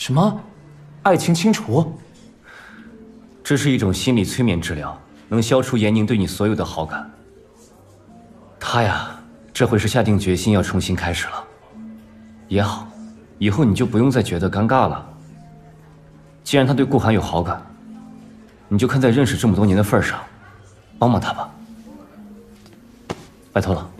什么？爱情清除？这是一种心理催眠治疗，能消除严宁对你所有的好感。他呀，这回是下定决心要重新开始了。也好，以后你就不用再觉得尴尬了。既然他对顾寒有好感，你就看在认识这么多年的份上，帮帮他吧。拜托了。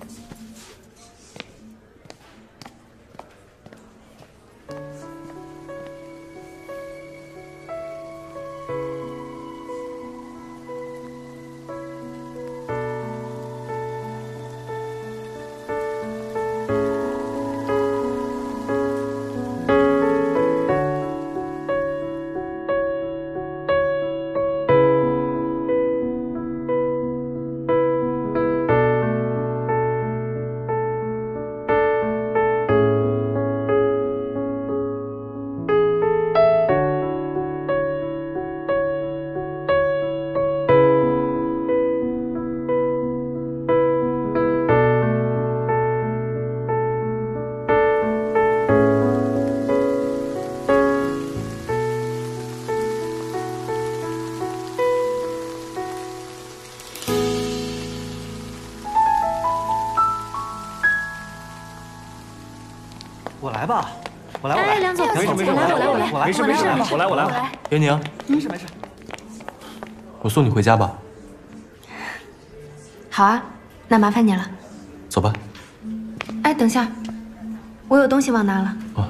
我来吧，我来，我来。哎，梁总，没事没事，我来，我来，我来，我来，没事没事，我来我来。袁宁，没事没事，我送你回家吧。好啊，那麻烦你了。走吧。哎，等下，我有东西忘拿了。哦。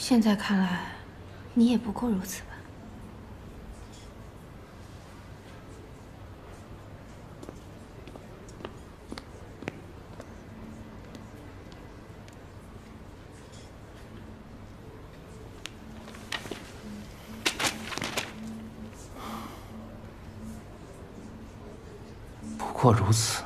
现在看来，你也不过如此吧。不过如此。